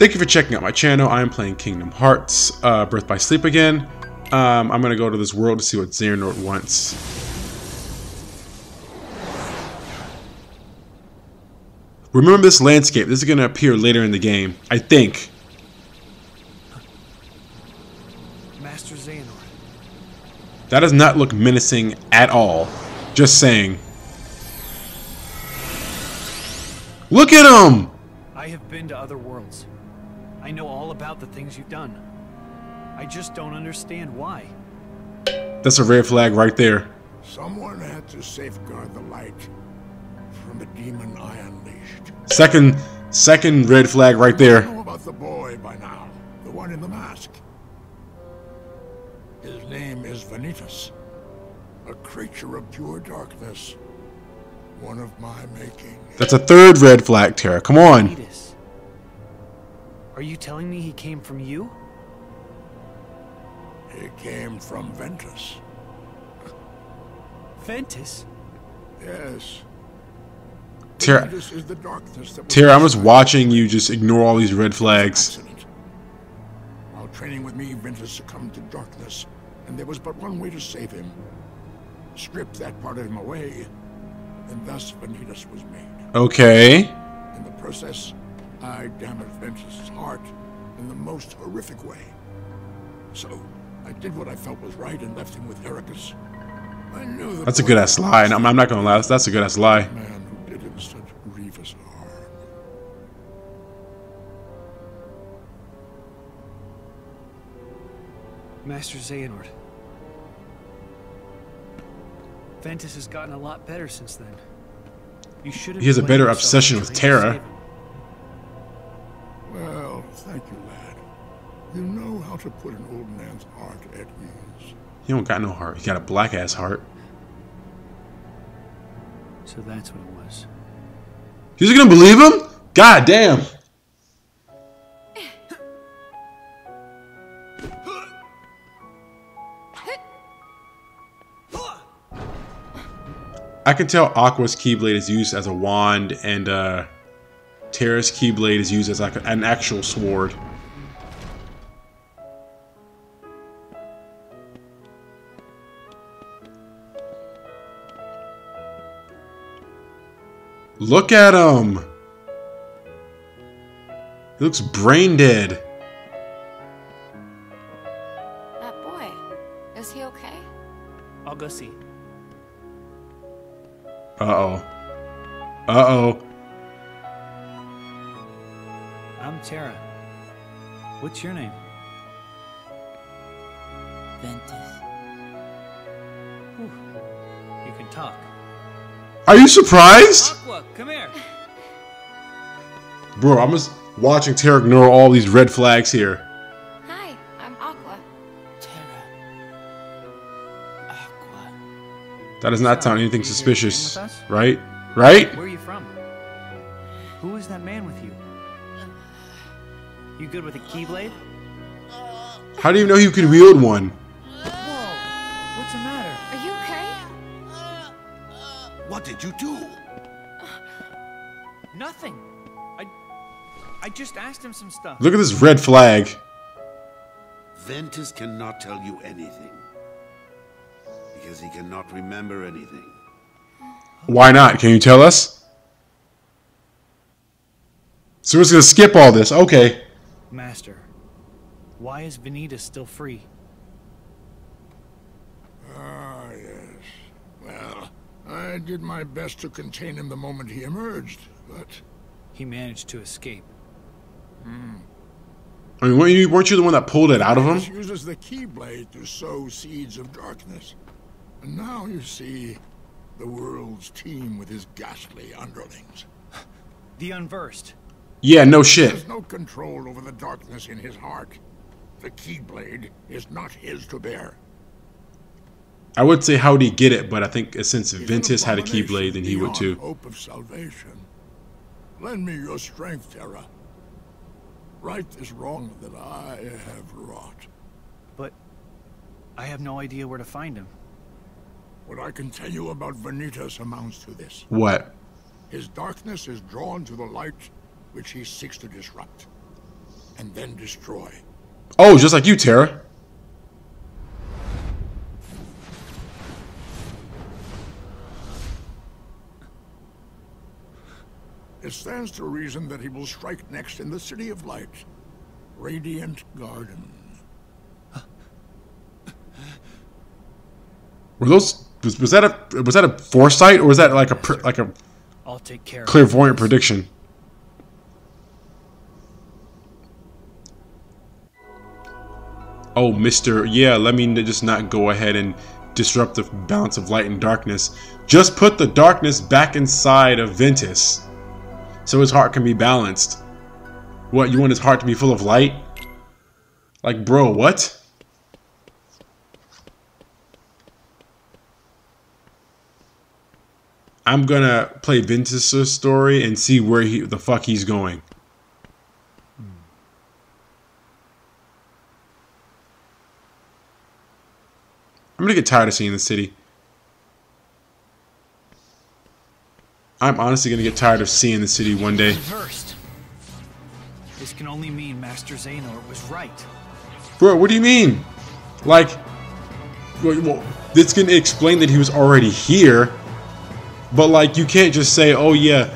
Thank you for checking out my channel. I am playing Kingdom Hearts, uh, Birth by Sleep again. Um, I'm going to go to this world to see what Xehanort wants. Remember this landscape. This is going to appear later in the game, I think. Master Xehanort. That does not look menacing at all. Just saying. Look at him! I have been to other worlds. I know all about the things you've done. I just don't understand why. That's a red flag right there. Someone had to safeguard the light from the demon I unleashed. Second, second red flag right I there. know about the boy by now, the one in the mask. His name is Vanitas, a creature of pure darkness, one of my making. That's a third red flag, Terra. Come on. Edis. Are you telling me he came from you? He came from Ventus. Ventus? Yes, Terra, Ventus is the darkness that was Terra, I'm just watching you just ignore all these red flags. accident. While training with me, Ventus succumbed to darkness, and there was but one way to save him. Strip that part of him away, and thus Vanitas was made. Okay. In the process, I damaged Ventus's heart in the most horrific way. So, I did what I felt was right and left him with Eraqus. I knew the That's a good ass lie. and I'm, I'm not gonna lie. That's a good ass lie. man who did him such grievous harm. Master Xehanort. Ventus has gotten a lot better since then. You should have He has a better obsession with trying Terra. How to put an old man's heart at ease. He don't got no heart. He got a black ass heart. So that's what it was. He's gonna believe him? God damn. I can tell Aqua's Keyblade is used as a wand and uh, Terra's Keyblade is used as like an actual sword. Look at him! He looks brain dead. That boy, is he okay? I'll go see. Uh oh. Uh oh. I'm Terra. What's your name? Ventus. Whew. You can talk. Are you surprised? Aqua, come here. Bro, I'm just watching Terra ignore all these red flags here. Hi, I'm Aqua. Terra. Aqua. That does not sound anything suspicious. staying with us? Right? Right? Where are you from? Who is that man with you? You good with a keyblade? How do you know you can wield one? What did you do? Nothing. I I just asked him some stuff. Look at this red flag. Ventus cannot tell you anything. Because he cannot remember anything. Why not? Can you tell us? So we're just gonna skip all this. Okay. Master, why is Vanitas still free? Yes. Well, I did my best to contain him the moment he emerged, but He managed to escape. Hmm. I mean, weren't you, weren't you the one that pulled it out of Ventus him? uses the Keyblade to sow seeds of darkness. And now you see the world's teem with his ghastly underlings. The unversed. Yeah, no shit. has no control over the darkness in his heart. The Keyblade is not his to bear. I would say how'd he get it, but I think uh, since Ventus had a abomination Keyblade, then he would too. Hope of salvation. Lend me your strength, Terra. Right this wrong that I have wrought. But I have no idea where to find him. What I can tell you about Vanitas amounts to this. What? His darkness is drawn to the light which he seeks to disrupt. and then destroy. Oh, just like you, Terra. It stands to reason that he will strike next in the City of Light, Radiant Garden. Were those was, was that a was that a foresight or was that like a pr- like a I'll take care of clairvoyant prediction? Oh, Mister, yeah. Let me just not go ahead and disrupt the balance of light and darkness. Just put the darkness back inside of Ventus, so his heart can be balanced. What you want his heart to be full of light? Like, bro, what? I'm gonna play Ventus' story and see where he the fuck he's going. I'm gonna get tired of seeing the city. I'm honestly gonna get tired of seeing the city one day. Unversed. This can only mean Master Xehanort was right. Bro, what do you mean? Like, well, this can explain that he was already here, but like, you can't just say, "Oh yeah,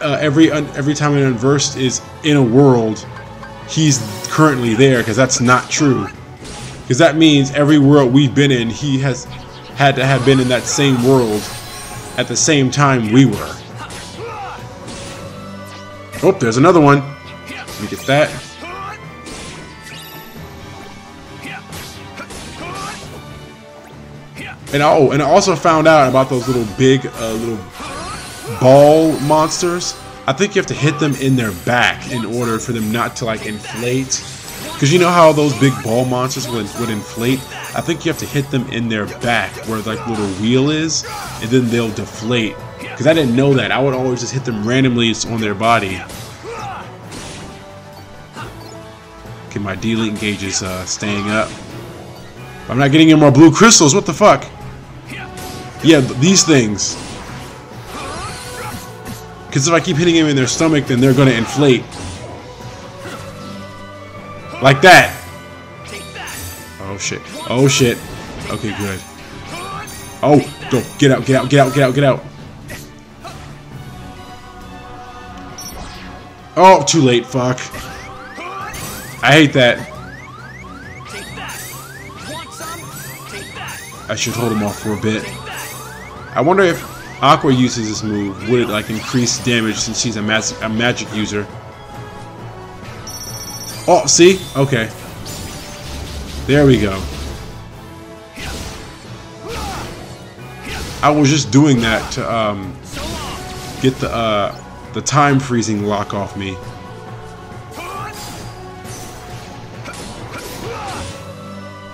uh, every every time an unversed is in a world, he's currently there," because that's not true. Because that means every world we've been in, he has had to have been in that same world at the same time we were. Oh, there's another one. Let me get that. And oh, and I also found out about those little big, uh, little ball monsters. I think you have to hit them in their back in order for them not to like inflate. Because you know how those big ball monsters would, would inflate? I think you have to hit them in their back where like little wheel is, and then they'll deflate. Because I didn't know that. I would always just hit them randomly on their body. Okay, my D-Link gauge is uh, staying up. I'm not getting any more blue crystals. What the fuck? Yeah, these things. Because if I keep hitting them in their stomach, then they're going to inflate. Like that. Oh shit. Oh shit. Okay, good. Oh, go. Get out, get out, get out, get out, get out. Oh, too late. Fuck. I hate that. I should hold him off for a bit. I wonder if Aqua uses this move, would it like increase damage since she's a, a magic user? Oh, see? Okay. There we go. I was just doing that to um, get the uh, the time freezing lock off me.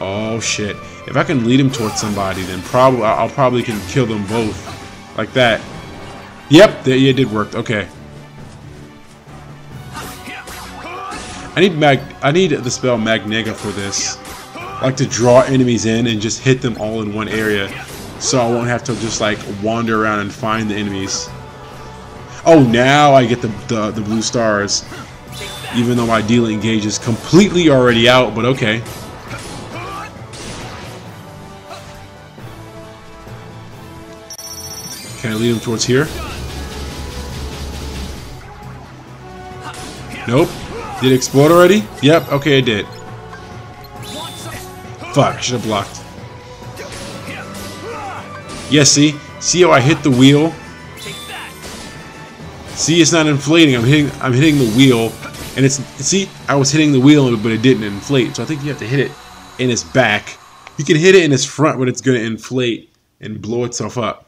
Oh shit! If I can lead him towards somebody, then probably I'll probably can kill them both, like that. Yep, that yeah, it did work. Okay. I need mag. I need the spell Magnega for this, like to draw enemies in and just hit them all in one area, so I won't have to just like wander around and find the enemies. Oh, now I get the the, the blue stars, even though my D-Link gauge is completely already out. But okay. Can I lead him towards here? Nope. Did it explode already? Yep, okay, it did. Fuck, should have blocked. Yeah, see? See how I hit the wheel? See, it's not inflating. I'm hitting I'm hitting the wheel and it's see, I was hitting the wheel but it didn't inflate. So I think you have to hit it in its back. You can hit it in its front, but it's going to inflate and blow itself up.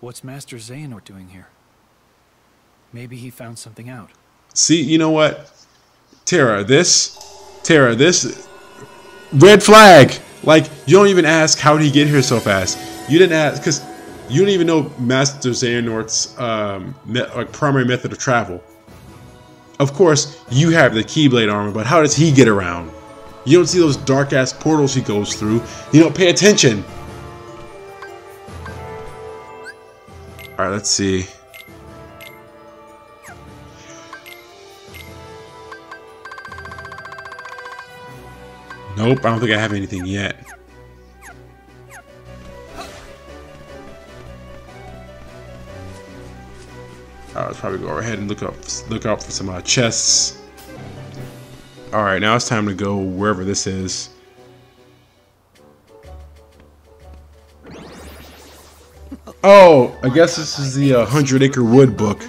What's Master Xehanort doing here? Maybe he found something out. See, you know what? Terra, this, Terra, this, red flag. Like, you don't even ask how did he get here so fast. You didn't ask, because you don't even know Master Xehanort's um, like primary method of travel. Of course, you have the Keyblade armor, but how does he get around? You don't see those dark ass portals he goes through. You don't pay attention. Alright, let's see. Nope, I don't think I have anything yet. Let's probably go ahead and look up look out for some uh, chests. Alright, now it's time to go wherever this is. Oh, I guess this is the uh, Hundred Acre Wood book.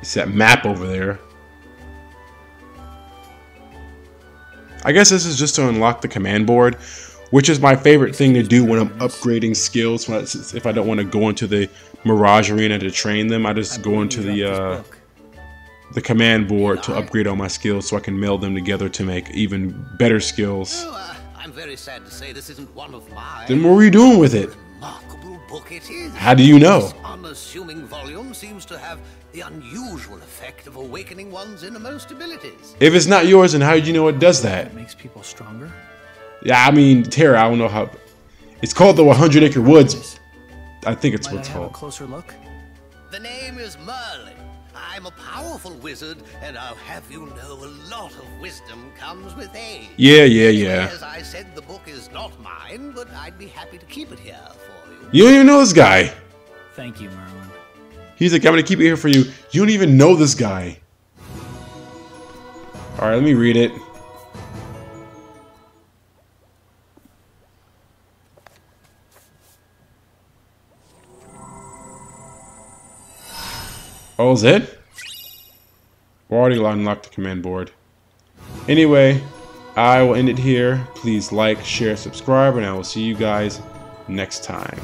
It's that map over there. I guess this is just to unlock the command board, which is my favorite thing to do when I'm upgrading skills. When I, if I don't want to go into the Mirage Arena to train them, I just go into the uh, the command board to upgrade all my skills so I can meld them together to make even better skills. Oh, uh, I'm very sad to say this isn't one of mine. Then what were you doing with it? Remarkable book it is. How do you know? This unassuming volume seems to have the unusual effect of awakening one's innermost abilities. If it's not yours, then how did you know it does that? It makes people stronger. Yeah, I mean, Terra, I don't know how. It's called the 100 Acre Woods. I think it's Might what it's I have a called. closer look? The name is Merlin. I'm a powerful wizard, and I'll have you know a lot of wisdom comes with age. Yeah, yeah, yeah. As I said, the book is not mine, but I'd be happy to keep it here for you. Don't even know this guy. Thank you, Merlin. He's like, I'm gonna keep it here for you. You don't even know this guy. Alright, let me read it. Oh, is it? We already unlocked the command board. Anyway, I will end it here. Please like, share, subscribe, and I will see you guys next time.